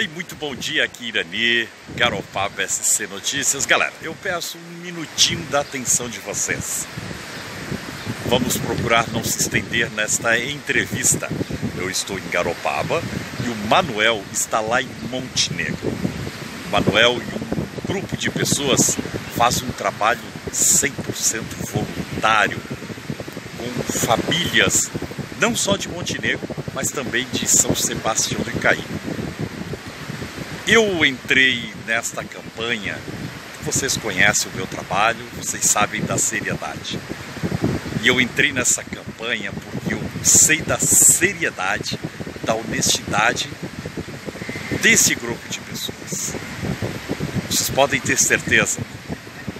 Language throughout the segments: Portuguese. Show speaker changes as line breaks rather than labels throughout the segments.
Bem, muito bom dia aqui, Irani, Garopaba SC Notícias. Galera, eu peço um minutinho da atenção de vocês. Vamos procurar não se estender nesta entrevista. Eu estou em Garopaba e o Manuel está lá em Montenegro. O Manuel e um grupo de pessoas fazem um trabalho 100% voluntário com famílias não só de Montenegro, mas também de São Sebastião do Icaí. Eu entrei nesta campanha, vocês conhecem o meu trabalho, vocês sabem da seriedade. E eu entrei nessa campanha porque eu sei da seriedade, da honestidade desse grupo de pessoas. Vocês podem ter certeza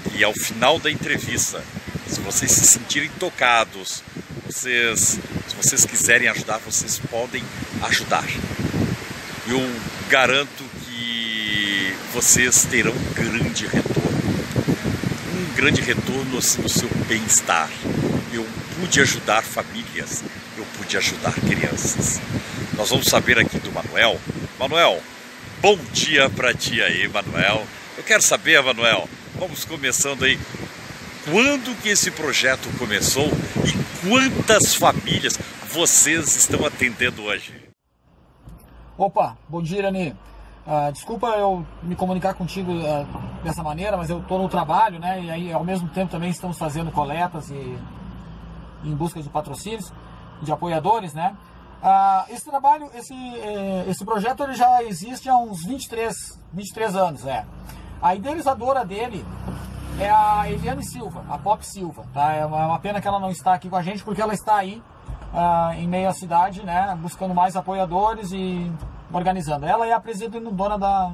que ao final da entrevista, se vocês se sentirem tocados, vocês, se vocês quiserem ajudar, vocês podem ajudar. Eu garanto vocês terão um grande retorno. Um grande retorno assim, no seu bem-estar. Eu pude ajudar famílias, eu pude ajudar crianças. Nós vamos saber aqui do Manuel. Manuel, bom dia para ti aí, Manuel. Eu quero saber, Manuel, vamos começando aí. Quando que esse projeto começou e quantas famílias vocês estão atendendo hoje?
Opa, bom dia, Irani. Uh, desculpa eu me comunicar contigo uh, dessa maneira, mas eu estou no trabalho, né? E aí ao mesmo tempo também estamos fazendo coletas e em busca de patrocínios, de apoiadores, né? Uh, esse trabalho, esse, eh, esse projeto ele já existe há uns 23, 23 anos, é. A idealizadora dele é a Eliane Silva, a Pop Silva, tá? É uma pena que ela não está aqui com a gente porque ela está aí em meio à cidade, né? Buscando mais apoiadores e organizando. Ela é a presidente dona da,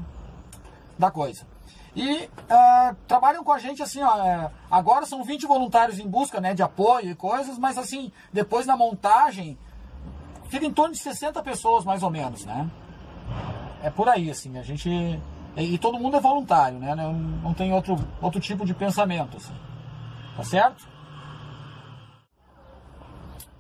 da coisa. E uh, trabalham com a gente assim, ó, é, agora são 20 voluntários em busca né, de apoio e coisas, mas assim, depois da montagem, fica em torno de 60 pessoas mais ou menos, né? É por aí, assim, a gente. E, e todo mundo é voluntário, né? Não, não tem outro, outro tipo de pensamento, assim. Tá certo?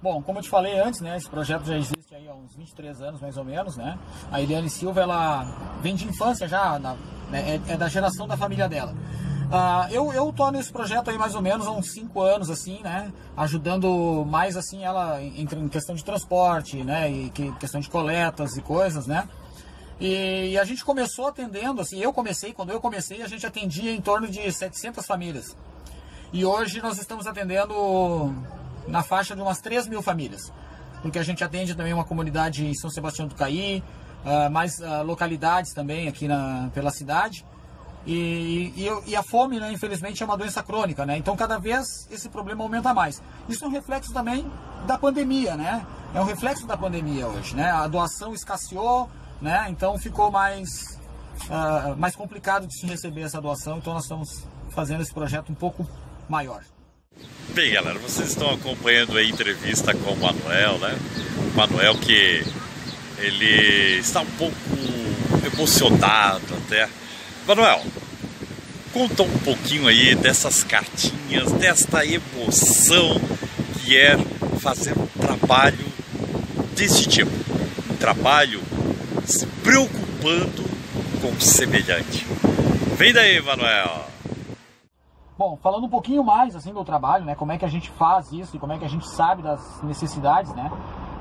Bom, como eu te falei antes, né, esse projeto já existe aí há uns 23 anos mais ou menos, né? A Eliane Silva, ela vem de infância já, na, né, é, é, da geração da família dela. Uh, eu, eu tô nesse projeto aí mais ou menos há uns 5 anos, assim, né? Ajudando mais, assim, ela em, em questão de transporte, né? E que, questão de coletas e coisas, né? E, e, a gente começou atendendo, assim, eu comecei, quando eu comecei, a gente atendia em torno de 700 famílias. E hoje nós estamos atendendo na faixa de umas 3 mil famílias. Porque a gente atende também uma comunidade em São Sebastião do Caí, uh, mais uh, localidades também aqui na, pela cidade. E, e, e, a fome, né, infelizmente, é uma doença crônica, né? Então, cada vez esse problema aumenta mais. Isso é um reflexo também da pandemia, né? É um reflexo da pandemia hoje, né? A doação escasseou, né? Então, ficou mais, uh, mais complicado de se receber essa doação. Então, nós estamos fazendo esse projeto um pouco maior.
Bem, galera, vocês estão acompanhando a entrevista com o Manuel, né? O Manuel que ele está um pouco emocionado até. Manuel, conta um pouquinho aí dessas cartinhas, desta emoção que é fazer um trabalho desse tipo. Um trabalho se preocupando com o semelhante. Vem daí, Manuel!
Bom, falando um pouquinho mais assim do trabalho, né, como é que a gente faz isso e como é que a gente sabe das necessidades, né?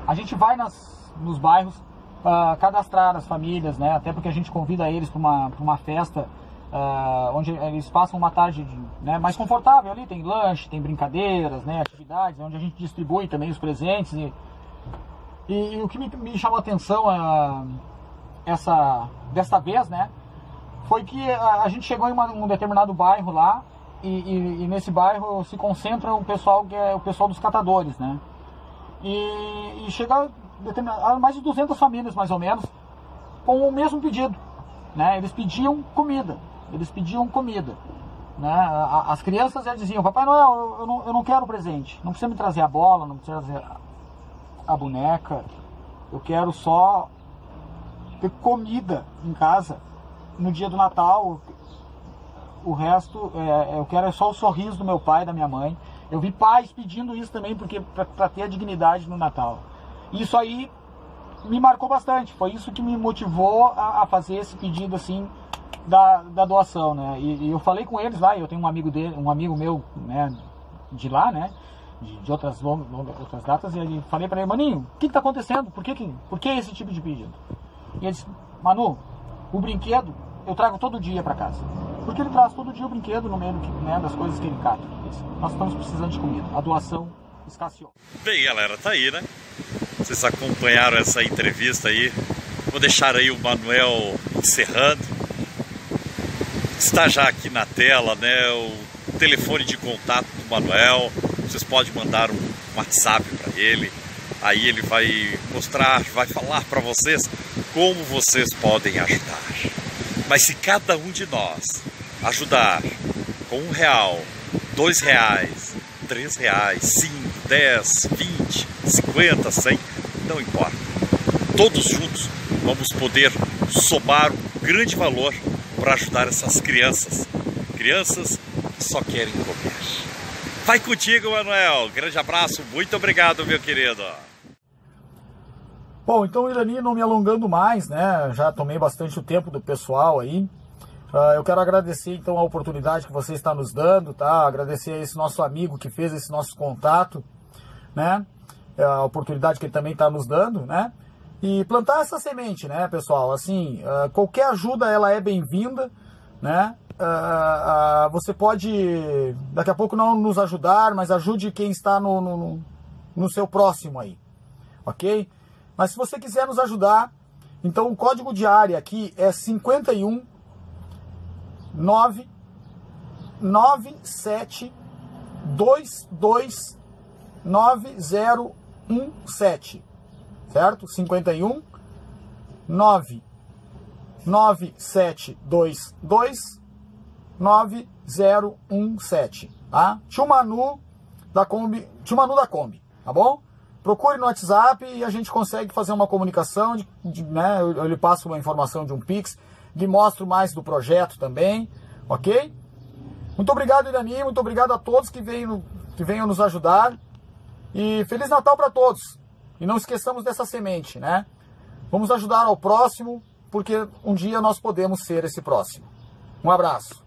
A gente vai nas, nos bairros uh, cadastrar as famílias, né? Até porque a gente convida eles para uma, uma festa uh, onde eles passam uma tarde de, né, mais confortável ali, tem lanche, tem brincadeiras, né, atividades, onde a gente distribui também os presentes e, e, e o que me, me chamou a atenção uh, essa desta vez, né, foi que a, a gente chegou em uma, um determinado bairro lá e, e, e, nesse bairro se concentra o pessoal que é o pessoal dos catadores, né? E, e chega a mais de 200 famílias, mais ou menos, com o mesmo pedido, né? Eles pediam comida, eles pediam comida, né? As crianças já diziam, Papai Noel, eu não, eu não quero presente, não precisa me trazer a bola, não precisa trazer a boneca, eu quero só ter comida em casa no dia do Natal, o resto, é, eu quero é só o sorriso do meu pai da minha mãe. Eu vi pais pedindo isso também porque para ter a dignidade no Natal. Isso aí me marcou bastante. Foi isso que me motivou a, a fazer esse pedido assim da, da doação, né? E, e, eu falei com eles lá, eu tenho um amigo dele, um amigo meu, né, de lá, né? De, de outras, outras datas, e eu falei para ele, Maninho, o que está acontecendo? Por que, que, por que esse tipo de pedido? E ele disse, Manu, o brinquedo eu trago todo dia para casa. Porque ele traz todo dia o brinquedo no meio né, das coisas que ele cata. Nós estamos precisando de comida. A doação escasseou.
Bem, galera, tá aí, né? Vocês acompanharam essa entrevista aí. Vou deixar aí o Manuel encerrando. Está já aqui na tela, né? O telefone de contato do Manuel. Vocês podem mandar um WhatsApp para ele. Aí ele vai mostrar, vai falar para vocês como vocês podem ajudar. Mas se cada um de nós ajudar com um real, dois reais, três reais, cinco, dez, vinte, cinquenta, cem, não importa. Todos juntos vamos poder somar um grande valor para ajudar essas crianças. Crianças que só querem comer. Vai contigo, Manuel. Grande abraço, muito obrigado, meu querido.
Bom, então, Irani, não me alongando mais, né? Já tomei bastante o tempo do pessoal aí. Uh, eu quero agradecer então a oportunidade que você está nos dando, tá? Agradecer a esse nosso amigo que fez esse nosso contato, né? É a oportunidade que ele também está nos dando, né? E plantar essa semente, né, pessoal? Assim, uh, qualquer ajuda ela é bem-vinda, né? Uh, você pode daqui a pouco não nos ajudar, mas ajude quem está no, no, no seu próximo aí, ok? Mas se você quiser nos ajudar, então o código de área aqui é 51 9 97 22 9017, certo? 51 9 9722 9017, tá? Tio Manu da Kombi, Tio Manu da Kombi, tá bom? procure no WhatsApp e a gente consegue fazer uma comunicação, de, de, né, eu, eu lhe passo uma informação de um Pix, lhe mostro mais do projeto também, ok? Muito obrigado, Irani, muito obrigado a todos que venham, que venham nos ajudar e Feliz Natal para todos! E não esqueçamos dessa semente, né? Vamos ajudar ao próximo, porque um dia nós podemos ser esse próximo. Um abraço.